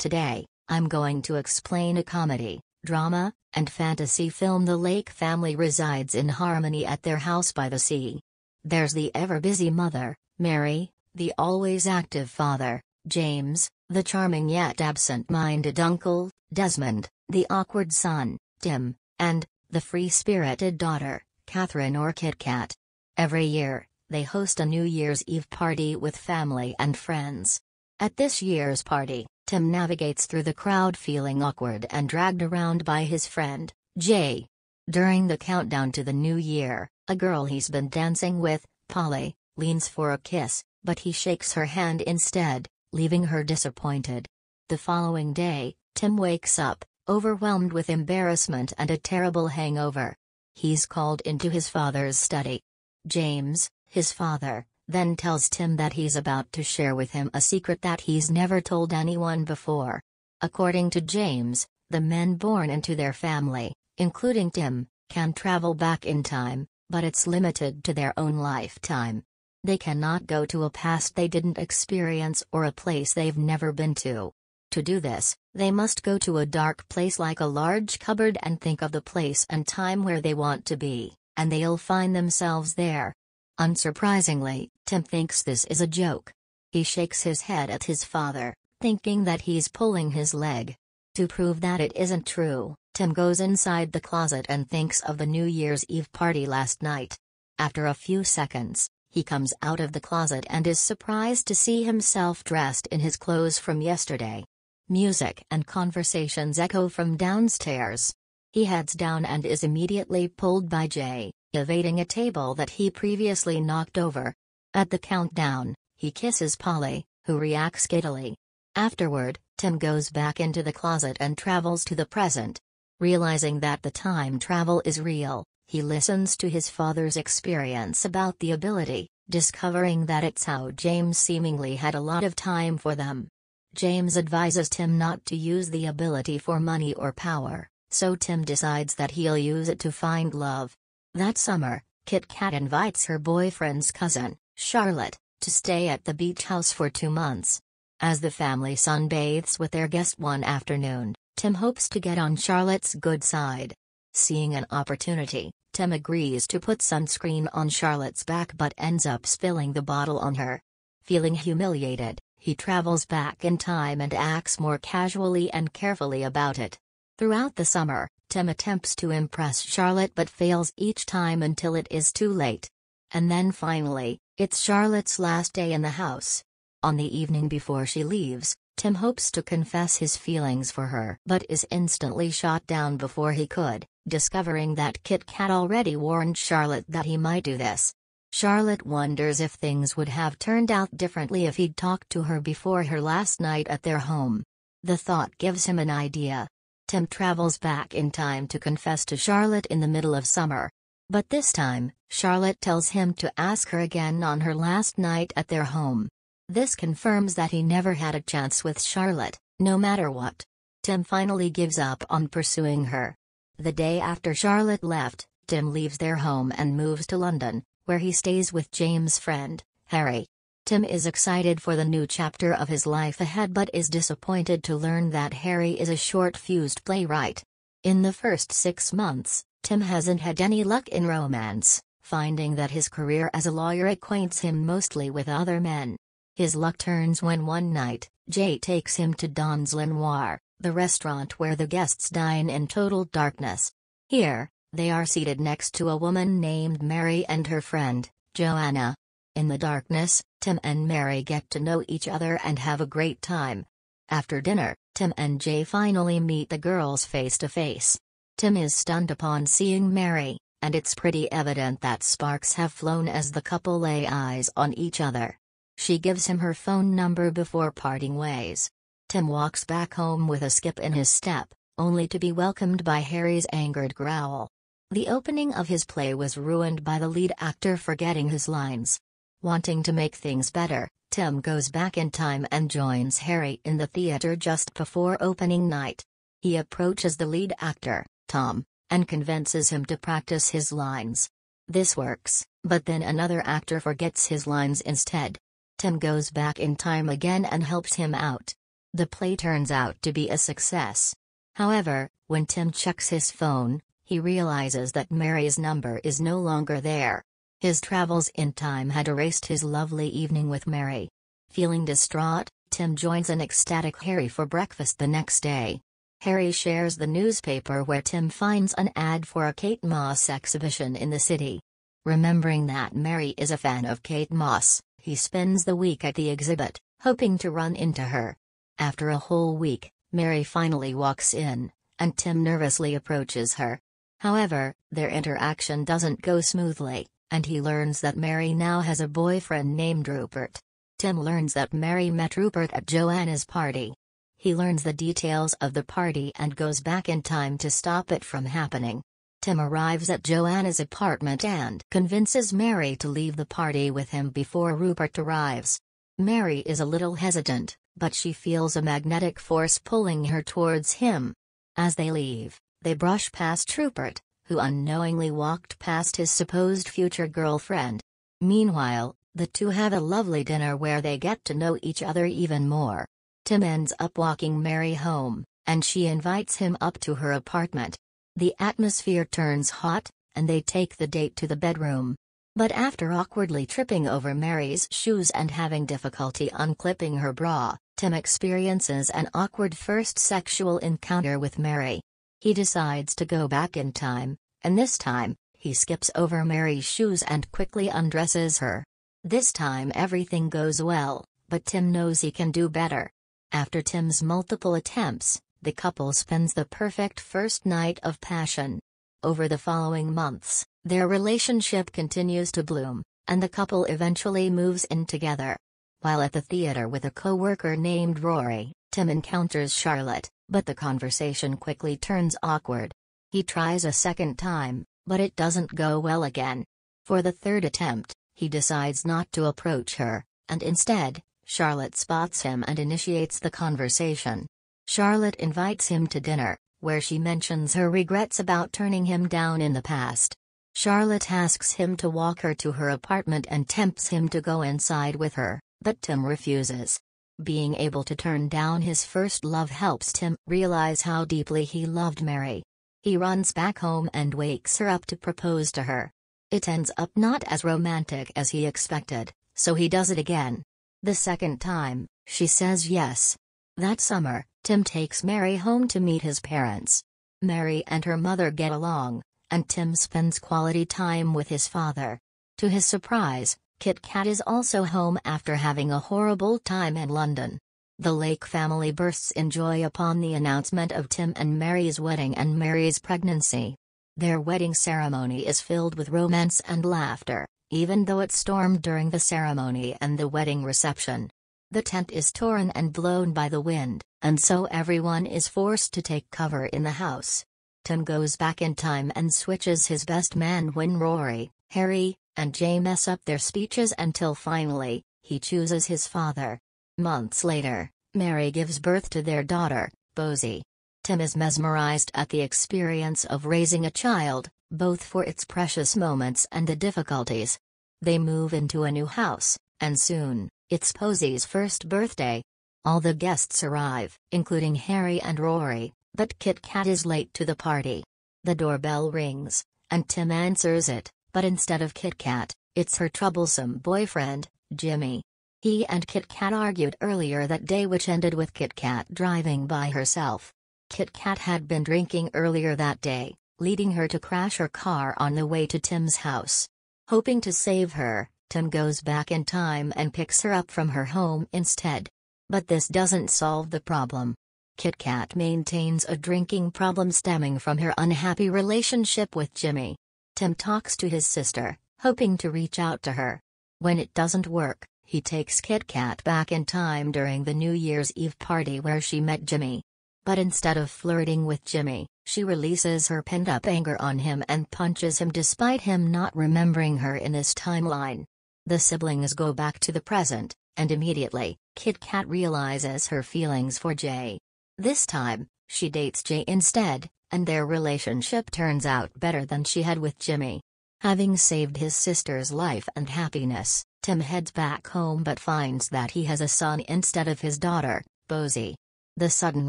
Today, I'm going to explain a comedy, drama, and fantasy film The Lake family resides in harmony at their house by the sea. There's the ever busy mother, Mary, the always active father, James, the charming yet absent minded uncle, Desmond, the awkward son, Tim, and, the free spirited daughter, Catherine or Kit Kat. Every year, they host a New Year's Eve party with family and friends. At this year's party, Tim navigates through the crowd feeling awkward and dragged around by his friend, Jay. During the countdown to the new year, a girl he's been dancing with, Polly, leans for a kiss, but he shakes her hand instead, leaving her disappointed. The following day, Tim wakes up, overwhelmed with embarrassment and a terrible hangover. He's called into his father's study. James, his father, then tells Tim that he's about to share with him a secret that he's never told anyone before. According to James, the men born into their family, including Tim, can travel back in time, but it's limited to their own lifetime. They cannot go to a past they didn't experience or a place they've never been to. To do this, they must go to a dark place like a large cupboard and think of the place and time where they want to be, and they'll find themselves there. Unsurprisingly, Tim thinks this is a joke. He shakes his head at his father, thinking that he's pulling his leg. To prove that it isn't true, Tim goes inside the closet and thinks of the New Year's Eve party last night. After a few seconds, he comes out of the closet and is surprised to see himself dressed in his clothes from yesterday. Music and conversations echo from downstairs. He heads down and is immediately pulled by Jay evading a table that he previously knocked over. At the countdown, he kisses Polly, who reacts giddily. Afterward, Tim goes back into the closet and travels to the present. Realizing that the time travel is real, he listens to his father's experience about the ability, discovering that it's how James seemingly had a lot of time for them. James advises Tim not to use the ability for money or power, so Tim decides that he'll use it to find love. That summer, Kit Kat invites her boyfriend's cousin, Charlotte, to stay at the beach house for two months. As the family sunbathes with their guest one afternoon, Tim hopes to get on Charlotte's good side. Seeing an opportunity, Tim agrees to put sunscreen on Charlotte's back but ends up spilling the bottle on her. Feeling humiliated, he travels back in time and acts more casually and carefully about it. Throughout the summer, Tim attempts to impress Charlotte but fails each time until it is too late. And then finally, it's Charlotte's last day in the house. On the evening before she leaves, Tim hopes to confess his feelings for her but is instantly shot down before he could, discovering that Kit Kat already warned Charlotte that he might do this. Charlotte wonders if things would have turned out differently if he'd talked to her before her last night at their home. The thought gives him an idea, Tim travels back in time to confess to Charlotte in the middle of summer. But this time, Charlotte tells him to ask her again on her last night at their home. This confirms that he never had a chance with Charlotte, no matter what. Tim finally gives up on pursuing her. The day after Charlotte left, Tim leaves their home and moves to London, where he stays with James' friend, Harry. Tim is excited for the new chapter of his life ahead but is disappointed to learn that Harry is a short-fused playwright. In the first six months, Tim hasn't had any luck in romance, finding that his career as a lawyer acquaints him mostly with other men. His luck turns when one night, Jay takes him to Dans Le Noir, the restaurant where the guests dine in total darkness. Here, they are seated next to a woman named Mary and her friend, Joanna. In the darkness, Tim and Mary get to know each other and have a great time. After dinner, Tim and Jay finally meet the girls face to face. Tim is stunned upon seeing Mary, and it's pretty evident that sparks have flown as the couple lay eyes on each other. She gives him her phone number before parting ways. Tim walks back home with a skip in his step, only to be welcomed by Harry's angered growl. The opening of his play was ruined by the lead actor forgetting his lines. Wanting to make things better, Tim goes back in time and joins Harry in the theater just before opening night. He approaches the lead actor, Tom, and convinces him to practice his lines. This works, but then another actor forgets his lines instead. Tim goes back in time again and helps him out. The play turns out to be a success. However, when Tim checks his phone, he realizes that Mary's number is no longer there. His travels in time had erased his lovely evening with Mary. Feeling distraught, Tim joins an ecstatic Harry for breakfast the next day. Harry shares the newspaper where Tim finds an ad for a Kate Moss exhibition in the city. Remembering that Mary is a fan of Kate Moss, he spends the week at the exhibit, hoping to run into her. After a whole week, Mary finally walks in, and Tim nervously approaches her. However, their interaction doesn't go smoothly, and he learns that Mary now has a boyfriend named Rupert. Tim learns that Mary met Rupert at Joanna's party. He learns the details of the party and goes back in time to stop it from happening. Tim arrives at Joanna's apartment and convinces Mary to leave the party with him before Rupert arrives. Mary is a little hesitant, but she feels a magnetic force pulling her towards him. As they leave, they brush past Rupert, who unknowingly walked past his supposed future girlfriend. Meanwhile, the two have a lovely dinner where they get to know each other even more. Tim ends up walking Mary home, and she invites him up to her apartment. The atmosphere turns hot, and they take the date to the bedroom. But after awkwardly tripping over Mary's shoes and having difficulty unclipping her bra, Tim experiences an awkward first sexual encounter with Mary. He decides to go back in time, and this time, he skips over Mary's shoes and quickly undresses her. This time everything goes well, but Tim knows he can do better. After Tim's multiple attempts, the couple spends the perfect first night of passion. Over the following months, their relationship continues to bloom, and the couple eventually moves in together. While at the theater with a co-worker named Rory, Tim encounters Charlotte, but the conversation quickly turns awkward. He tries a second time, but it doesn't go well again. For the third attempt, he decides not to approach her, and instead, Charlotte spots him and initiates the conversation. Charlotte invites him to dinner, where she mentions her regrets about turning him down in the past. Charlotte asks him to walk her to her apartment and tempts him to go inside with her, but Tim refuses. Being able to turn down his first love helps Tim realize how deeply he loved Mary. He runs back home and wakes her up to propose to her. It ends up not as romantic as he expected, so he does it again. The second time, she says yes. That summer, Tim takes Mary home to meet his parents. Mary and her mother get along, and Tim spends quality time with his father. To his surprise, Kit Kat is also home after having a horrible time in London. The Lake family bursts in joy upon the announcement of Tim and Mary's wedding and Mary's pregnancy. Their wedding ceremony is filled with romance and laughter, even though it stormed during the ceremony and the wedding reception. The tent is torn and blown by the wind, and so everyone is forced to take cover in the house. Tim goes back in time and switches his best man when Rory, Harry, and Jay mess up their speeches until finally, he chooses his father. Months later, Mary gives birth to their daughter, Posy. Tim is mesmerized at the experience of raising a child, both for its precious moments and the difficulties. They move into a new house, and soon, it's Posy's first birthday. All the guests arrive, including Harry and Rory, but Kit Kat is late to the party. The doorbell rings, and Tim answers it, but instead of Kit Kat, it's her troublesome boyfriend, Jimmy. He and Kit Kat argued earlier that day which ended with Kit Kat driving by herself. Kit Kat had been drinking earlier that day, leading her to crash her car on the way to Tim's house. Hoping to save her, Tim goes back in time and picks her up from her home instead. But this doesn't solve the problem. Kit Kat maintains a drinking problem stemming from her unhappy relationship with Jimmy. Tim talks to his sister, hoping to reach out to her. When it doesn't work, he takes Kit Kat back in time during the New Year's Eve party where she met Jimmy. But instead of flirting with Jimmy, she releases her pent up anger on him and punches him despite him not remembering her in this timeline. The siblings go back to the present, and immediately, Kit Kat realizes her feelings for Jay. This time, she dates Jay instead, and their relationship turns out better than she had with Jimmy. Having saved his sister's life and happiness, Tim heads back home but finds that he has a son instead of his daughter, Posy. The sudden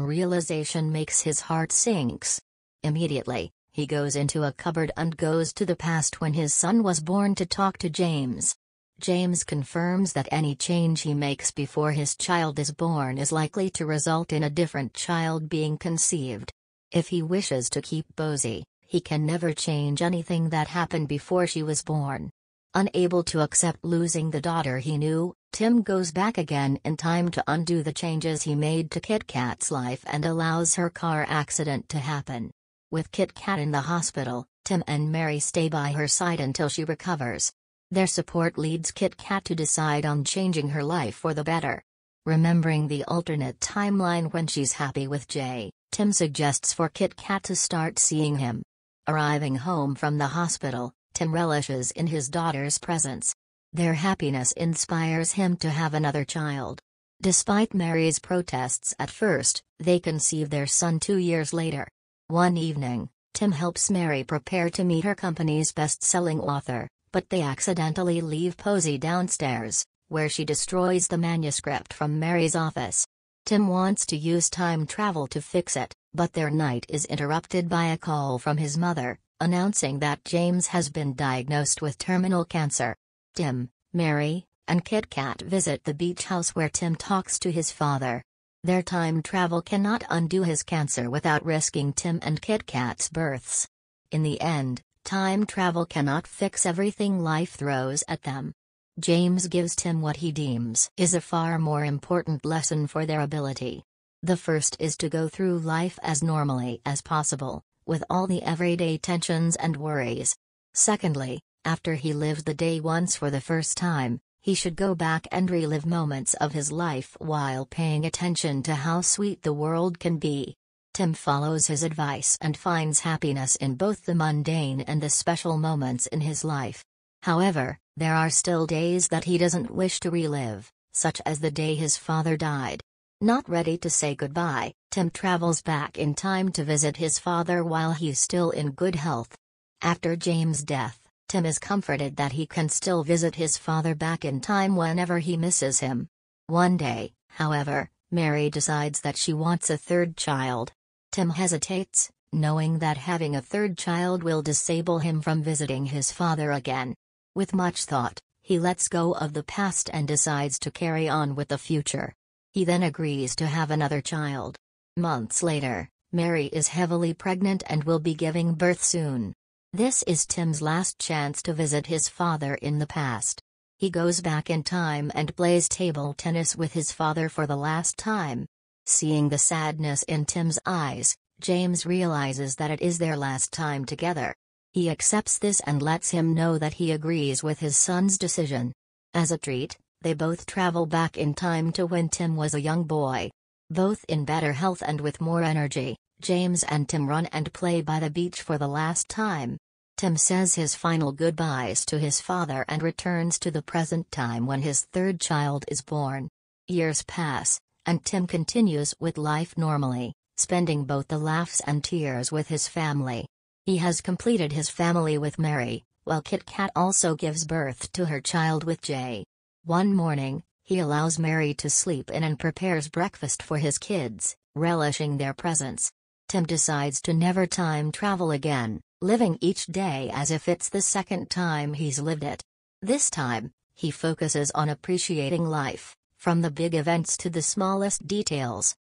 realization makes his heart sinks. Immediately, he goes into a cupboard and goes to the past when his son was born to talk to James. James confirms that any change he makes before his child is born is likely to result in a different child being conceived. If he wishes to keep Posy, he can never change anything that happened before she was born. Unable to accept losing the daughter he knew, Tim goes back again in time to undo the changes he made to Kit Kat's life and allows her car accident to happen. With Kit Kat in the hospital, Tim and Mary stay by her side until she recovers. Their support leads Kit Kat to decide on changing her life for the better. Remembering the alternate timeline when she's happy with Jay, Tim suggests for Kit Kat to start seeing him. Arriving home from the hospital, Tim relishes in his daughter's presence. Their happiness inspires him to have another child. Despite Mary's protests at first, they conceive their son two years later. One evening, Tim helps Mary prepare to meet her company's best-selling author, but they accidentally leave Posy downstairs, where she destroys the manuscript from Mary's office. Tim wants to use time travel to fix it, but their night is interrupted by a call from his mother, announcing that James has been diagnosed with terminal cancer. Tim, Mary, and Kit Kat visit the beach house where Tim talks to his father. Their time travel cannot undo his cancer without risking Tim and Kit Kat's births. In the end, time travel cannot fix everything life throws at them. James gives Tim what he deems is a far more important lesson for their ability. The first is to go through life as normally as possible, with all the everyday tensions and worries. Secondly, after he lives the day once for the first time, he should go back and relive moments of his life while paying attention to how sweet the world can be. Tim follows his advice and finds happiness in both the mundane and the special moments in his life. However, there are still days that he doesn't wish to relive, such as the day his father died. Not ready to say goodbye, Tim travels back in time to visit his father while he's still in good health. After James' death, Tim is comforted that he can still visit his father back in time whenever he misses him. One day, however, Mary decides that she wants a third child. Tim hesitates, knowing that having a third child will disable him from visiting his father again. With much thought, he lets go of the past and decides to carry on with the future. He then agrees to have another child. Months later, Mary is heavily pregnant and will be giving birth soon. This is Tim's last chance to visit his father in the past. He goes back in time and plays table tennis with his father for the last time. Seeing the sadness in Tim's eyes, James realizes that it is their last time together. He accepts this and lets him know that he agrees with his son's decision. As a treat, they both travel back in time to when Tim was a young boy. Both in better health and with more energy, James and Tim run and play by the beach for the last time. Tim says his final goodbyes to his father and returns to the present time when his third child is born. Years pass, and Tim continues with life normally, spending both the laughs and tears with his family. He has completed his family with Mary, while Kit Kat also gives birth to her child with Jay. One morning, he allows Mary to sleep in and prepares breakfast for his kids, relishing their presence. Tim decides to never time travel again, living each day as if it's the second time he's lived it. This time, he focuses on appreciating life, from the big events to the smallest details.